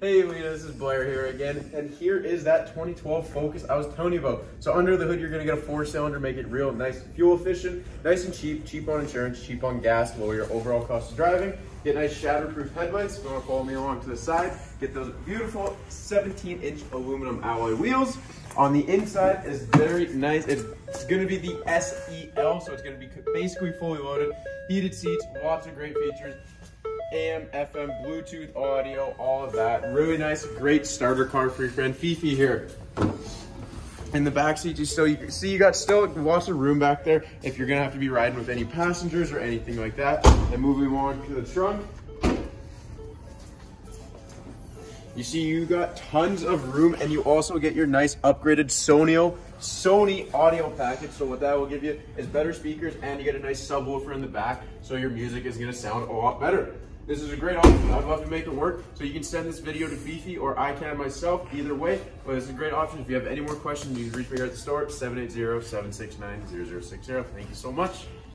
Hey Lena, this is Blair here again, and here is that 2012 Focus I was telling you about. So under the hood, you're gonna get a four cylinder, make it real nice, fuel efficient, nice and cheap, cheap on insurance, cheap on gas, lower your overall cost of driving, get nice shatterproof headlights, if you wanna follow me along to the side, get those beautiful 17 inch aluminum alloy wheels. On the inside is very nice, it's gonna be the SEL, so it's gonna be basically fully loaded, heated seats, lots of great features, AM, FM, Bluetooth audio, all of that. Really nice, great starter car for your friend Fifi here. In the back seat, you still you see you got still lots of room back there if you're gonna have to be riding with any passengers or anything like that. And moving on to the trunk. You see you got tons of room and you also get your nice upgraded Sony Sony audio package. So what that will give you is better speakers and you get a nice subwoofer in the back so your music is gonna sound a lot better. This is a great option. I'd love to make it work. So you can send this video to Fifi or I can myself, either way. But it's a great option. If you have any more questions, you can reach me here at the store, 780-769-0060. Thank you so much.